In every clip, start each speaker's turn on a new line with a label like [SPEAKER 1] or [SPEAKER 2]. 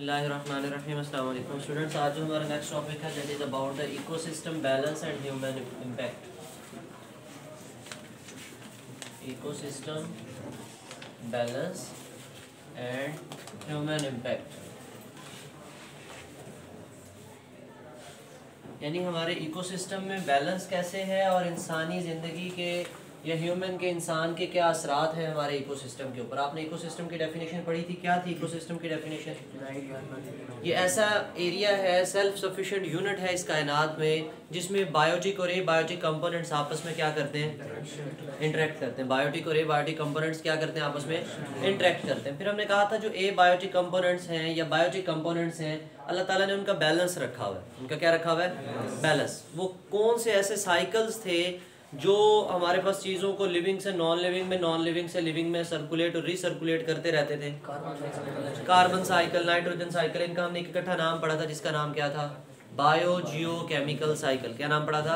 [SPEAKER 1] Students, आज जो हमारा नेक्स्ट टॉपिक है that is about the ecosystem balance and human impact ecosystem balance and human impact यानी हमारे इकोसिस्टम में बैलेंस कैसे है और इंसानी ज़िंदगी के या ह्यूमन के, इंसान के क्या असरात हैं हमारे इकोसिस्टम के ऊपर? आपने इकोसिस्टम की डेफिनेशन पढ़ी थी? क्या थी इकोसिस्टम की डेफिनेशन ये ऐसा एरिया है सेल्फ सफिशिएंट यूनिट है इस कायनात में, जिसमें बायोटिक और ए बायोटिक कंपोनेंट्स आपस में क्या करते हैं? इंटरेक्ट करते हैं। बायोटिक और ए बायोटिक कंपोनेंट्स क्या करते हैं आपस में? इंटरेक्ट करते हैं। फिर हमने कहा था जो ए बायोटिक कंपोनेंट्स हैं या बायोटिक कंपोनेंट्स हैं, अल्लाह ताला ने उनका बैलेंस रखा हुआ है। उनका क्या रखा हुआ है? बैलेंस वो कौन से ऐसे साइकिल्स थे जो हमारे पास चीज़ों को लिविंग से नॉन लिविंग में नॉन लिविंग से लिविंग में सर्कुलेट और रिसर्कुलेट करते रहते थे। कार्बन साइकिल नाइट्रोजन साइकिल इनका हमने इकट्ठा नाम पढ़ा था जिसका नाम क्या था? बायो जियो केमिकल साइकिल क्या नाम पड़ा था?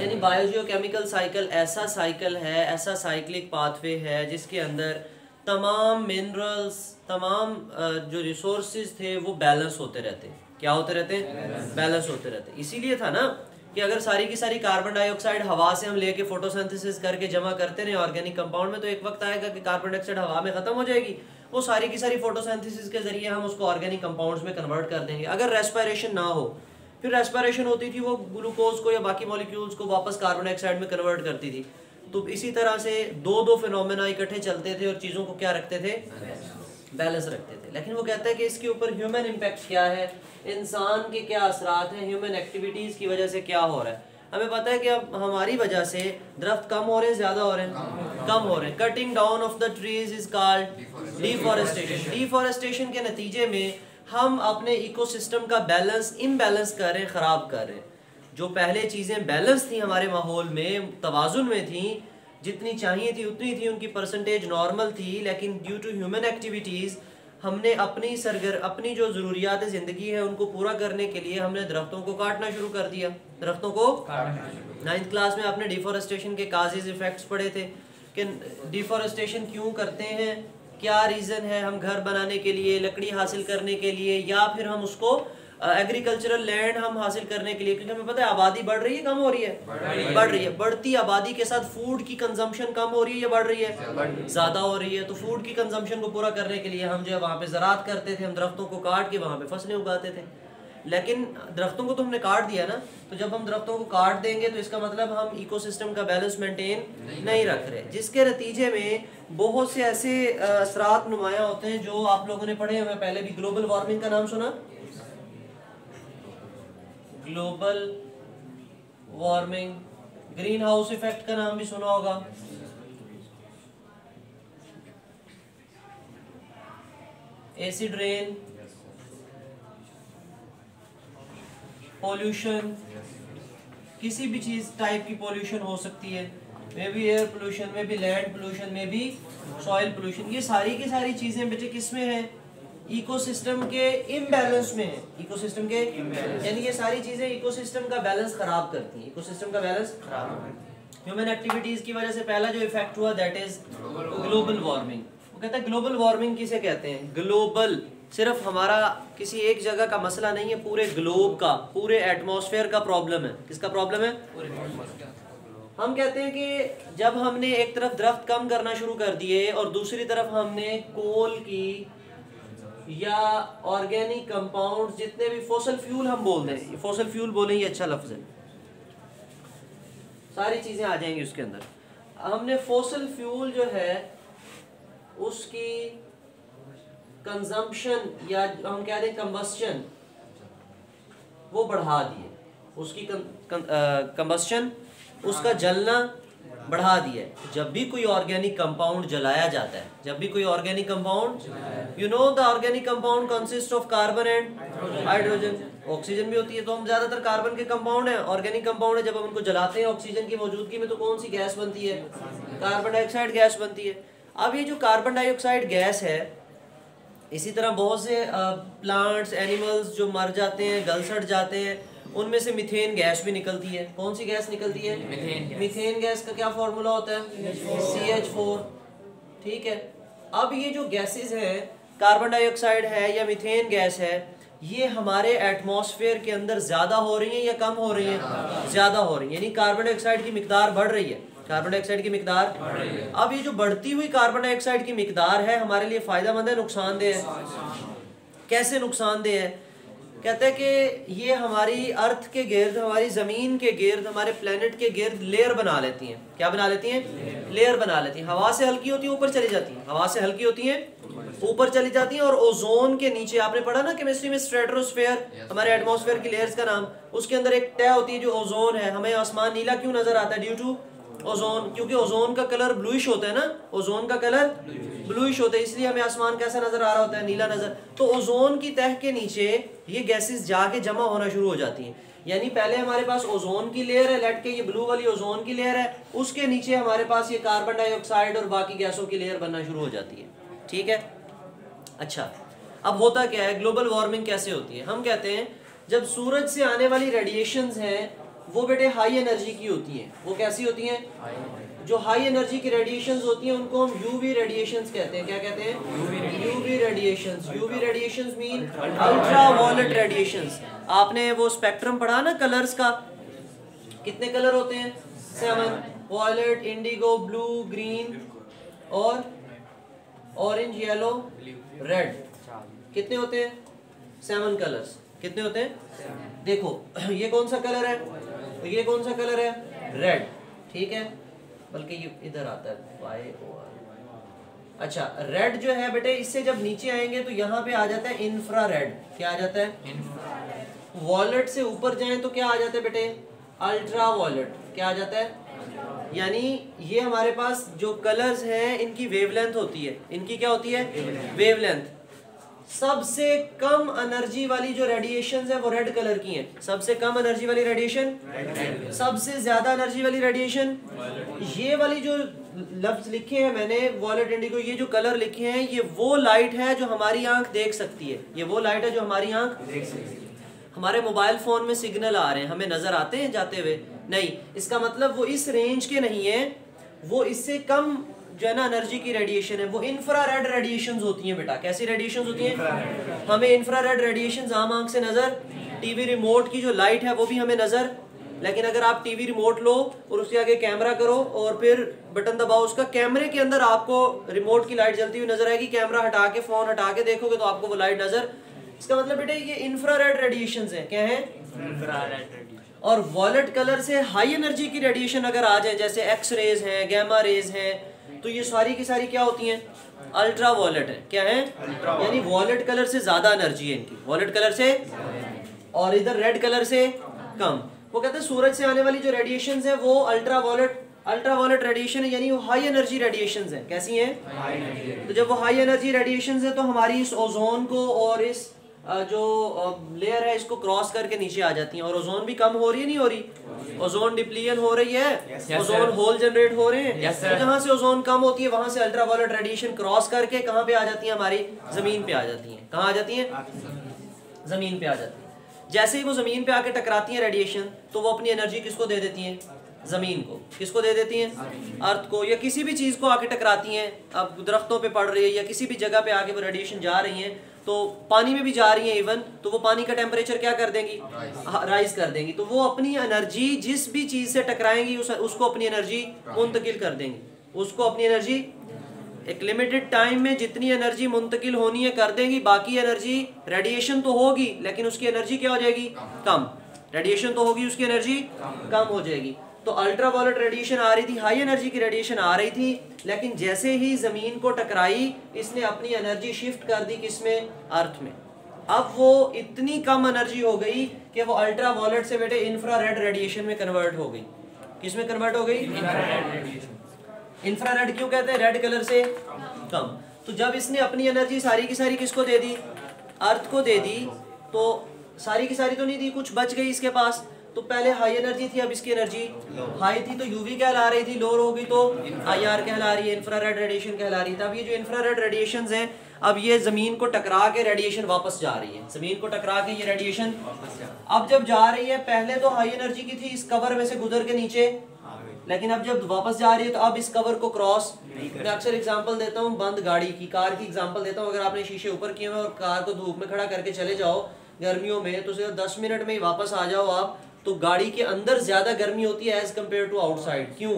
[SPEAKER 1] यानी बायो जियो केमिकल साइकिल ऐसा साइकिल है, ऐसा साइक्लिक पाथवे है जिसके अंदर तमाम मिनरल्स तमाम जो रिसोर्सेज थे वो बैलेंस होते रहते। क्या होते रहते? बैलेंस होते रहते। इसीलिए था ना कि अगर सारी की सारी कार्बन डाइऑक्साइड हवा से हम लेके फोटोसिंथेसिस करके जमा करते रहे ऑर्गेनिक कंपाउंड में तो एक वक्त आएगा कि कार्बन डाइऑक्साइड हवा में खत्म हो जाएगी। वो सारी की सारी फोटोसिंथेसिस के ज़रिए हम उसको ऑर्गेनिक कंपाउंड्स में कन्वर्ट कर देंगे। अगर रेस्पायरेशन ना हो, फिर रेस्पायरेशन होती थी, वो ग्लूकोज को या बाकी मॉलिक्यूल्स को वापस कार्बन डाइऑक्साइड में कन्वर्ट करती थी। तो इसी तरह से दो दो फिनोमेना इकट्ठे चलते थे और चीज़ों को क्या रखते थे? बैलेंस रखते थे। लेकिन वो कहता है कि इसके ऊपर ह्यूमन इम्पैक्ट क्या है? इंसान के क्या असरात हैं? ह्यूमन एक्टिविटीज़ की वजह से क्या हो रहा है? हमें पता है कि अब हमारी वजह से दरख्त कम हो रहे हैं ज़्यादा हो रहे हैं? कम हो रहे हैं। Cutting down of the trees is called deforestation deforestation के नतीजे में हम अपने इकोसिस्टम का बैलेंस इम्बैलेंस कर रहे हैं ख़राब कर रहे हैं। जो पहले चीज़ें बैलेंस थी हमारे माहौल में तोज़ुन में थी जितनी चाहिए थी उतनी थी उनकी परसेंटेज नॉर्मल थी लेकिन ड्यू टू ह्यूमन एक्टिविटीज़ हमने अपनी सरगर अपनी जो ज़रूरियात ज़िंदगी है उनको पूरा करने के लिए हमने दरख्तों को काटना शुरू कर दिया। दरख्तों को नाइन्थ क्लास में आपने डिफॉरेस्टेशन के काजेज इफ़ेक्ट्स पढ़े थे कि डिफॉरेस्टेशन क्यों करते हैं क्या रीज़न है हम घर बनाने के लिए लकड़ी हासिल करने के लिए या फिर हम उसको एग्रीकल्चरल लैंड हम हासिल करने के लिए क्योंकि हमें पता है आबादी बढ़ रही है कम हो रही है। बढ़ रही है। बढ़ती आबादी के साथ फ़ूड की कंजम्पशन कम हो रही है या बढ़ रही है? ज़्यादा हो। रही है। तो फ़ूड की कंजम्पशन को पूरा करने के लिए हम जो है वहाँ पे ज़रात करते थे हम दरख्तों को काट के वहाँ पे फ़सलें उगाते थे। लेकिन दरख्तों को तो हमने काट दिया ना तो जब हम दरख्तों को काट देंगे तो इसका मतलब हम इकोसिस्टम का बैलेंस मेंटेन नहीं नहीं रख रहे। जिसके नतीजे में बहुत से ऐसे असरात नुमाया होते हैं जो आप लोगों ने पढ़े हमें पहले भी ग्लोबल वार्मिंग का नाम सुना? Global warming greenhouse effect का नाम भी सुना होगा। एसिड रेन, पॉल्यूशन, किसी भी चीज़ टाइप की पॉल्यूशन हो सकती है। मे बी एयर पोल्यूशन में भी लैंड पोल्यूशन में भी सॉइल पोल्यूशन ये सारी की सारी चीज़ें बेटे किसमें है? इकोसिस्टम के इम्बैलेंस में है। इकोसिस्टम के यानी ये सारी चीज़ें इकोसिस्टम का बैलेंस खराब करती हैं। इकोसिस्टम का बैलेंस खराब ह्यूमन एक्टिविटीज़ की वजह से पहला जो इफ़ेक्ट हुआ दैट इज़ ग्लोबल वार्मिंग वो कहता है ग्लोबल वार्मिंग किसे कहते हैं? ग्लोबल सिर्फ़ हमारा किसी एक जगह का मसला नहीं है पूरे ग्लोब का पूरे एटमोसफेयर का प्रॉब्लम है। किसका प्रॉब्लम है? हम कहते हैं कि जब हमने एक तरफ़ दरख्त कम करना शुरू कर दिए और दूसरी तरफ़ हमने कोल की या ऑर्गेनिक कंपाउंड जितने भी फोसल फ्यूल हम बोल दें। फोसल फ्यूल बोले, ये अच्छा लफ्ज है। सारी चीज़ें आ जाएँगी उसके अंदर। हमने फोसल फ्यूल जो है, उसकी कंजम्पशन या हम कह दें कंबस्शन वो बढ़ा दिए उसकी कंबस्शन उसका जलना बढ़ा दिया है। जब भी कोई ऑर्गेनिक कंपाउंड जलाया जाता है जब भी कोई organic compound you know the organic compound consist of carbon and hydrogen oxygen भी होती है तो हम ज़्यादातर कार्बन के कंपाउंड है। ऑर्गेनिक कंपाउंड है जब हम उनको जलाते हैं ऑक्सीजन की मौजूदगी में तो कौन सी गैस बनती है? कार्बन डाइऑक्साइड गैस बनती है। अब ये जो कार्बन डाइऑक्साइड गैस है इसी तरह बहुत से प्लांट्स एनिमल्स जो मर जाते हैं गल सड़ जाते हैं उनमें से मिथेन गैस भी निकलती है। कौन सी गैस निकलती है? मिथेन मिथेन गैस का क्या फॉर्मूला होता है? सी एच फोर ठीक है? अब ये जो गैसेस हैं कार्बन डाइऑक्साइड है या मिथेन गैस है ये हमारे एटमॉस्फेयर के अंदर ज़्यादा हो रही है या कम हो रही है? ज़्यादा हो रही है। यानी कार्बन डाइऑक्साइड की मिकदार बढ़ रही है। कार्बन डाइऑक्साइड की मिकदार अब ये जो बढ़ती हुई कार्बन डाइऑक्साइड की मिकदार है हमारे लिए फ़ायदा मंद है नुकसानदेह है? कैसे नुकसानदेह है? कहते हैं कि ये हमारी अर्थ के गिर्द, हमारी ज़मीन के गिर्द, हमारे प्लेनेट के गिर्द लेयर बना लेती हैं। क्या बना लेती हैं? लेयर बना लेती हैं। हवा से हल्की होती है, ऊपर चली जाती हैं। हवा से हल्की होती हैं, ऊपर चली जाती हैं और ओजोन के नीचे, आपने पढ़ा ना केमिस्ट्री में स्ट्रेटोस्फेयर हमारे एटमोसफेयर की लेयर्स का नाम, उसके अंदर एक तय होती है जो ओजोन है। हमें आसमान नीला क्यों नज़र आता है? ड्यू टू ओजोन, क्योंकि ओजोन का कलर ब्लूइश होता है ना? ओजोन का कलर ब्लूइश होता है, इसलिए हमें आसमान कैसा नज़र आ रहा होता है, नीला नज़र। तो ओजोन की तह के नीचे ये गैसेस जाके जमा होना शुरू हो जाती हैं। यानी पहले हमारे पास ओजोन की लेयर है लेट के ये ब्लू वाली ओजोन की लेयर है, उसके नीचे हमारे पास ये कार्बन डाइऑक्साइड और बाकी गैसों की लेयर बनना शुरू हो जाती है। ठीक है? अच्छा अब होता क्या है ग्लोबल वार्मिंग कैसे होती है? हम कहते हैं, जब सूरज से आने वाली रेडिएशंस हैं वो बेटे हाई एनर्जी की होती हैं। वो कैसी होती हैं? जो हाई एनर्जी की रेडिएशंस होती हैं उनको हम यूवी रेडिएशंस कहते हैं। क्या कहते हैं? UV radiations UV radiations mean ultraviolet radiations आपने वो स्पेक्ट्रम पढ़ा ना कलर्स का? कितने कलर होते हैं? Seven violet indigo blue green और ऑरेंज येलो रेड कितने होते हैं? सेवन कलर्स कितने होते हैं? देखो ये कौन सा कलर है? तो ये कौन सा कलर है? रेड ठीक है? बल्कि ये इधर आता है. वाई ओ अच्छा रेड जो है बेटे इससे जब नीचे आएँगे तो यहाँ पे आ जाता है इंफ्रा रेड क्या आ जाता है? वॉलेट से ऊपर जाए तो क्या आ जाता है बेटे? अल्ट्रा वॉलेट क्या आ जाता है? यानी ये हमारे पास जो कलर्स हैं इनकी वेवलेंथ होती है. इनकी क्या होती है? वेवलेंथ सबसे कम एनर्जी वाली जो रेडिएशन है, वो रेड कलर की है। सबसे कम एनर्जी वाली रेडिएशन सबसे ज़्यादा एनर्जी वाली रेडिएशन ये वाली जो लफ्ज लिखे हैं मैंने वॉलेट इंडिगो ये जो कलर लिखे हैं, ये वो लाइट है जो हमारी आँख देख सकती है। ये वो लाइट है जो हमारी आँख देख सकती है। हमारे मोबाइल फ़ोन में सिग्नल आ रहे हैं, हमें नज़र आते हैं जाते हुए। नहीं, इसका मतलब वो इस रेंज के नहीं है। वो इससे कम जो है ना एनर्जी की रेडिएशन है वो इंफ्रारेड रेडिएशन होती हैं बेटा। कैसी रेडिएशन होती हैं? हमें इंफ्रारेड रेडिएशन आम आँख से नज़र टीवी रिमोट की जो लाइट है वो भी हमें नज़र। लेकिन अगर आप टीवी रिमोट लो और उसके आगे कैमरा करो और फिर बटन दबाओ उसका कैमरे के अंदर आपको रिमोट की लाइट जलती हुई नज़र आएगी। कैमरा हटा के फ़ोन हटा के देखोगे तो आपको वो लाइट नज़र। इसका मतलब बेटे ये इंफ्रारेड रेडिएशन है। क्या है? और वॉलेट कलर से हाई एनर्जी की रेडिएशन अगर आ जाए जैसे एक्स रेज हैं गैमा रेज हैं तो ये सारी की सारी क्या होती हैं? अल्ट्रा वॉलेट है। क्या है? यानी वॉलेट कलर से ज़्यादा एनर्जी है इनकी। वॉलेट कलर से और इधर रेड कलर से कम। वो कहते हैं सूरज से आने वाली जो रेडिएशन है वो ultraviolet ultraviolet radiation है यानी वो हाई एनर्जी रेडिएशन है। कैसी हैं? तो जब वो हाई एनर्जी रेडिएशन है तो हमारी इस ओजोन को और इस जो लेयर है इसको क्रॉस करके नीचे आ जाती हैं। और ओजोन भी कम हो रही है नहीं हो रही? ओजोन डिप्लीन हो रही है। ओजोन होल जनरेट हो रहे हैं। तो जहाँ से ओजोन कम होती है वहाँ से अल्ट्रा वायलेट रेडिएशन क्रॉस करके कहाँ पे आ जाती है? हमारी ज़मीन पे आ जाती है। कहाँ आ जाती है? ज़मीन पे आ जाती है। जैसे ही वो ज़मीन पे आके टकराती है रेडिएशन तो वो अपनी एनर्जी किसको दे देती है? ज़मीन को। किसको दे देती हैं? अर्थ को। या किसी भी चीज़ को आके टकराती हैं। अब दरख्तों पे पड़ रही है या किसी भी जगह पे आके वो रेडिएशन जा रही है तो पानी में भी जा रही है इवन तो वो पानी का टेम्परेचर क्या कर देंगी? राइज कर देंगी। तो वो अपनी एनर्जी जिस भी चीज़ से टकराएँगी उस, उसको अपनी एनर्जी मुंतकिल कर देंगी। उसको अपनी एनर्जी एक लिमिटेड टाइम में जितनी एनर्जी मुंतकिल होनी है कर देंगी बाकी एनर्जी रेडिएशन तो होगी लेकिन उसकी एनर्जी क्या हो जाएगी? कम. रेडिएशन तो होगी उसकी एनर्जी कम हो जाएगी। तो अल्ट्रा वॉलेट रेडिएशन आ रही थी हाई एनर्जी की रेडिएशन आ रही थी लेकिन जैसे ही ज़मीन को टकराई इसने अपनी एनर्जी शिफ्ट कर दी किसमें? अर्थ में। अब वो इतनी कम एनर्जी हो गई कि वो अल्ट्रा वॉलेट से बेटे इंफ्रारेड रेडिएशन में कन्वर्ट हो गई। किसमें कन्वर्ट हो गई? इंफ्रा रेड क्यों कहते हैं? रेड कलर से? कम। तो जब इसने अपनी एनर्जी सारी की सारी किसको दे दी? अर्थ को दे दी तो सारी की सारी तो नहीं दी कुछ बच गई इसके पास। तो पहले हाई एनर्जी थी, अब इसकी एनर्जी हाई थी तो यूवी कहला रही थी लोअर होगी तो आई आर कहला रही है इंफ्रारेड रेडिएशन कहला रही है। अब ये जो इंफ्रारेड रेडिएशन है, अब ये ज़मीन को टकरा के रेडिएशन वापस जा रही है। ज़मीन को टकरा के ये रेडिएशन अब जब जा रही है, पहले तो हाई एनर्जी की थी, इस कवर में से गुजर के नीचे। लेकिन अब जब वापस जा रही है तो अब इस कवर को क्रॉस मैं अक्सर एग्जांपल देता हूँ, बंद गाड़ी की, कार की एग्जांपल देता हूँ। अगर आपने शीशे ऊपर किए हुए और कार को धूप में खड़ा करके चले जाओ गर्मियों में तो सिर्फ़ दस मिनट में ही वापस आ जाओ आप। तो गाड़ी के अंदर ज़्यादा गर्मी होती है एज कंपेयर टू आउटसाइड क्यों?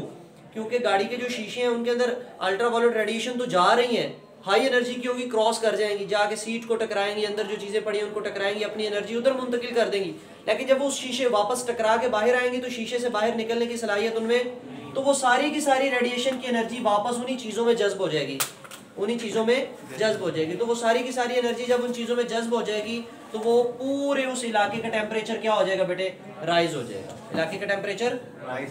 [SPEAKER 1] क्योंकि गाड़ी के जो शीशे हैं, उनके अंदर अल्ट्रावायलेट रेडिएशन तो जा रही हैं। हाई एनर्जी की होगी क्रॉस कर जाएँगी, जाके सीट को टकराएँगी, अंदर जो चीज़ें पड़ी हैं, उनको टकराएँगी, अपनी एनर्जी उधर मुंतकिल कर देंगी। लेकिन जब वो शीशे वापस टकरा के बाहर आएँगी तो शीशे से बाहर निकलने की सलाहियत उनमें तो वो सारी की सारी रेडिएशन की एनर्जी वापस उन्हीं चीज़ों में जज्ब हो जाएगी। उन्हीं चीज़ों में जज्ब हो जाएगी। तो वो सारी की सारी एनर्जी जब उन चीज़ों में जज्ब हो जाएगी तो वो पूरे उस इलाके का टेम्परेचर क्या हो जाएगा बेटे? राइज हो जाएगा। इलाके का टेम्परेचर राइज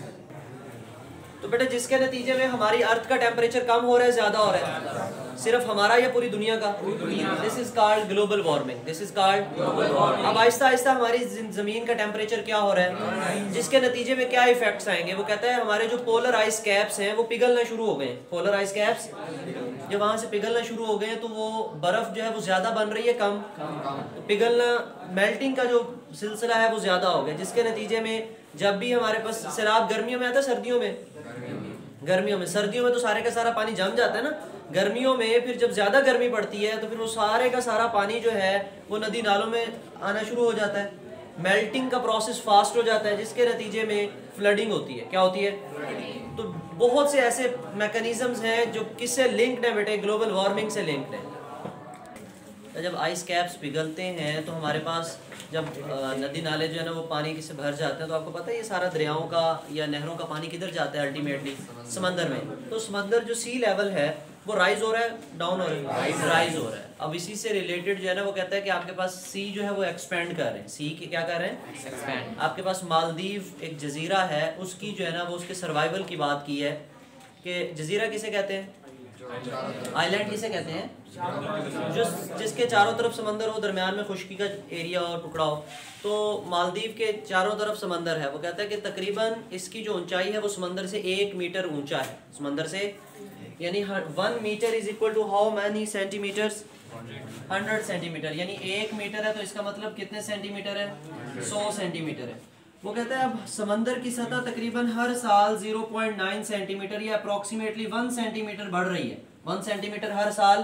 [SPEAKER 1] तो बेटा जिसके नतीजे में हमारी अर्थ का टेम्परेचर कम हो रहा है ज़्यादा हो रहा है? सिर्फ़ हमारा या पूरी दुनिया का? This is called global warming this is called अब आहिस्ता आहिस्ता हमारी ज़मीन का टेम्परेचर क्या हो रहा है? जिसके नतीजे में क्या इफेक्ट्स आएँगे? वो कहता है हमारे जो पोलर आइस कैप्स हैं वो पिघलना शुरू हो गए। पोलर आइस कैप्स जब वहाँ से पिघलना शुरू हो गए तो वो बर्फ़ जो है वो ज़्यादा बन रही है कम। तो पिघलना मेल्टिंग का जो सिलसिला है वो ज़्यादा हो गया। जिसके नतीजे में जब भी हमारे पास सैलाब गर्मियों में आता है सर्दियों में। गर्मियों में। सर्दियों में तो सारे का सारा पानी जम जाता है ना। गर्मियों में फिर जब ज़्यादा गर्मी पड़ती है तो फिर वो सारे का सारा पानी जो है, वो नदी नालों में आना शुरू हो जाता है। मेल्टिंग का प्रोसेस फास्ट हो जाता है, जिसके नतीजे में फ्लडिंग होती है। क्या होती है? तो बहुत से ऐसे मैकेनिज्म्स हैं, जो किससे लिंक्ड है बेटे? ग्लोबल वार्मिंग से लिंक्ड है। तो जब आइस कैप्स पिघलते हैं तो हमारे पास जब नदी नाले जो है ना, वो पानी किसे भर जाते हैं तो आपको पता है ये सारा दरियाओं का या नहरों का पानी किधर जाता है अल्टीमेटली समंदर में। तो समंदर जो सी लेवल है वो राइज हो रहा है डाउन हो रहा है। राइज हो रहा है। अब इसी से रिलेटेड जो है ना वो कहता है कि आपके पास सी जो है वो एक्सपेंड कर रहे हैं। सी के क्या कर रहे हैं? एक्सपेंड आपके पास मालदीव एक जजीरा है उसकी जो है ना वो उसके सर्वाइवल की बात की है कि जजीरा किसे कहते हैं? आइलैंड किसे कहते हैं? जो जिसके चारों तरफ़ समंदर हो दरमियान में खुशकी का एरिया हो टुकड़ा हो। तो मालदीव के चारों तरफ़ समंदर है। वो कहता है कि तकरीबन इसकी जो ऊंचाई है वो समंदर से एक मीटर ऊँचा है। समंदर से यानी one metre is equal to how many centimetres hundred centimetre यानी एक मीटर है तो इसका मतलब कितने सेंटीमीटर है? सौ सेंटीमीटर है। वो कहता है, अब समंदर की सतह तकरीबन हर साल 0.9 सेंटीमीटर या अप्रोक्सीमेटली वन सेंटीमीटर बढ़ रही है। वन सेंटीमीटर हर साल?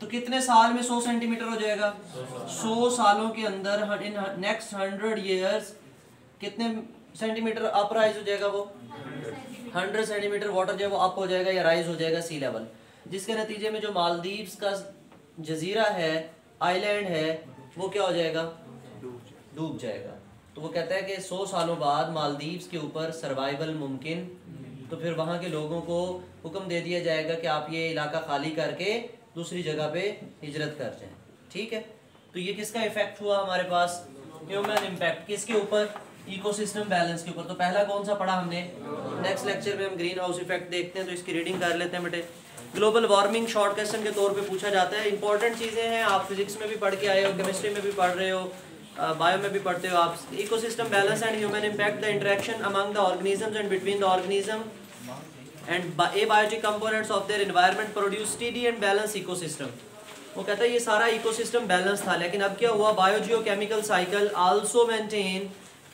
[SPEAKER 1] तो कितने साल में 100 सेंटीमीटर हो जाएगा? 100 सालों के अंदर इन नेक्स्ट हंड्रेड ईयर्स कितने सेंटीमीटर अपराइज हो जाएगा वो? हंड्रेड सेंटीमीटर वाटर जो है वो अप हो जाएगा या राइज हो जाएगा सी लेवल जिसके नतीजे में जो मालदीव्स का जजीरा है आइलैंड है, वो क्या हो जाएगा? डूब जाएगा। तो वो कहता है कि सौ सालों बाद मालदीव्स के ऊपर सर्वाइवल मुमकिन। तो फिर वहाँ के लोगों को हुक्म दे दिया जाएगा कि आप ये इलाका खाली करके दूसरी जगह पे हिजरत कर जाएँ। ठीक है? तो ये किसका इफ़ेक्ट हुआ हमारे पास? ह्यूमन इम्पैक्ट किसके ऊपर? इकोसिस्टम बैलेंस के ऊपर। तो पहला कौन सा पढ़ा हमने? नेक्स्ट लेक्चर में हम ग्रीन हाउस इफ़ेक्ट देखते हैं तो इसकी रीडिंग कर लेते हैं बेटे। ग्लोबल वार्मिंग शॉर्ट क्वेश्चन के तौर पे पूछा जाता है। इंपॉर्टेंट चीज़ें हैं, आप फिजिक्स में भी पढ़ के आए हो केमिस्ट्री में भी पढ़ रहे हो बायो में भी पढ़ते हो आप। Ecosystem balance and human impact the interaction among the organisms and between the organism and abiotic components of their environment produce steady and balanced ecosystem वो कहता है, ये सारा इकोसिस्टम बैलेंस था, लेकिन अब क्या हुआ? Biogeochemical cycle also maintain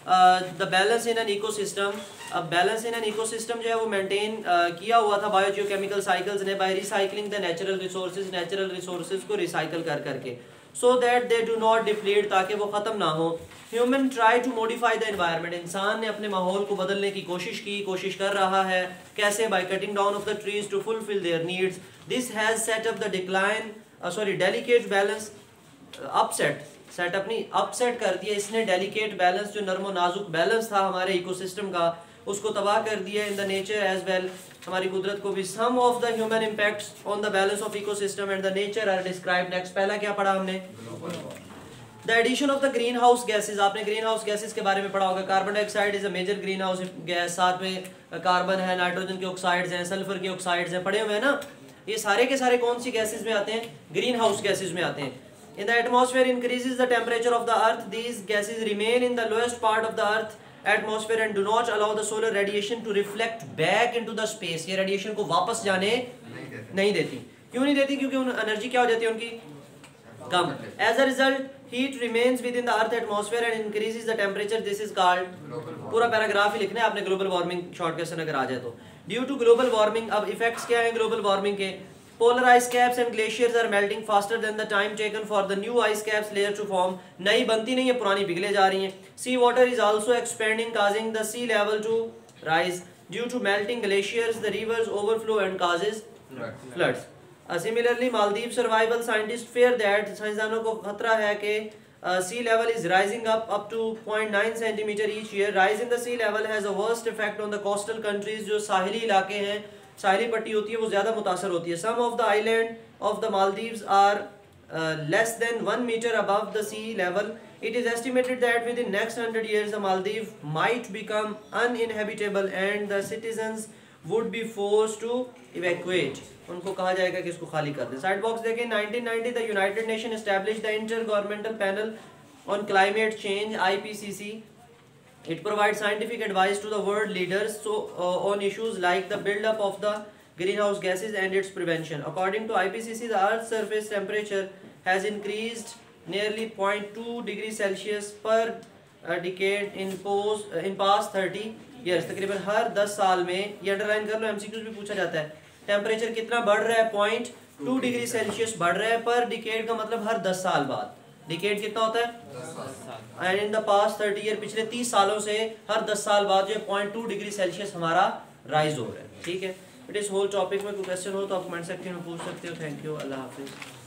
[SPEAKER 1] the balance in an ecosystem अब बैलेंस इन एन इकोसिस्टम जो है वो मेंटेन uh, किया हुआ था बायोजियो केमिकल साइकिल्स ने by recycling the natural resources natural resources को रिसाइकल कर करके। So that they do not deplete ताकि वो ख़त्म ना हो। Human try to modify the environment इंसान ने अपने माहौल को बदलने की कोशिश की कोशिश कर रहा है। कैसे? By cutting down of the trees to fulfil their needs this has set up the decline sorry delicate balance upset setup नहीं अपसेट कर दिया इसने डेलिकेट बैलेंस जो नरमो नाजुक बैलेंस था हमारे इकोसिस्टम का, उसको तबाह कर दिया in the nature as well हमारी कुदरत को भी some of the human impacts on the balance of ecosystem and the nature are described next पहला क्या पढ़ा हमने? The addition of the green house gases आपने ग्रीन हाउस गैसेज के बारे में पढ़ा होगा. Carbon dioxide is a major green house gas साथ में कार्बन है नाइट्रोजन के ऑक्साइड्स हैं सल्फ़र के ऑक्साइड्स हैं. पढ़े हुए हैं ना? ये सारे के सारे कौन सी गैसेज में आते हैं? ग्रीन हाउस गैसेज में आते हैं. In the atmosphere increases the temperature of the earth these gases remain in the lowest part of the earth atmosphere and do not allow the solar radiation to reflect back into the space ये radiation को वापस जाने नहीं देती क्यों नहीं देती क्योंकि उन एनर्जी क्या हो जाती है उनकी कम as a result heat remains within the earth atmosphere and increases the temperature this is called पूरा पैराग्राफ ही लिखना है आपने ग्लोबल वार्मिंग शॉर्ट क्वेश्चन अगर आ जाए तो ड्यू टू ग्लोबल वार्मिंग अब इफेक्ट्स क्या है ग्लोबल वार्मिंग के polar ice caps and glaciers are melting faster than the time taken for the new ice caps layer to form नई बनती नहीं है पुरानी पिघले जा रही हैं sea water is also expanding causing the sea level to rise due to melting glaciers the rivers overflow and causes floods uh, similarly Maldives survival scientists fear that साइंसदानों को खतरा है कि uh, sea level is rising up up to 0.9 centimeter each year rise in the sea level has a worst effect on the coastal countries जो साहिली इलाके हैं साहरी पट्टी होती है, वो ज़्यादा मुतासर होती है। Some of the island of the Maldives are less than one metre above the level it is estimated that within next hundred years Maldive might become uninhabitable and the would be force to evict उनको कहा जाएगा कि इसको खाली कर दें। Side box देखें 1990 the United Nation establish the intergovernmental panel on climate change IPCC It provides scientific advice to the world leaders so, uh, on issues like the buildup of the greenhouse gases and its prevention. According to IPCC, the Earth's surface temperature has increased nearly 0.2 degrees Celsius per uh, decade in post uh, in past 30 years. तकरीबन हर 10 साल में ये underline कर लो MCQs भी पूछा जाता है temperature कितना बढ़ रहा है पॉइंट टू डिग्री सेल्सियस बढ़ रहा है पर डिकेड का मतलब हर 10 साल बाद डिकेड कितना होता है? And in the past thirty year पिछले तीस सालों से हर दस साल बाद जो पॉइंट टू डिग्री सेल्सियस हमारा राइज हो रहा है। ठीक है? इट इस होल टॉपिक में कोई क्वेश्चन हो तो आप कमेंट सेक्शन में पूछ सकते हो। थैंक यू अल्लाह हाफिज़।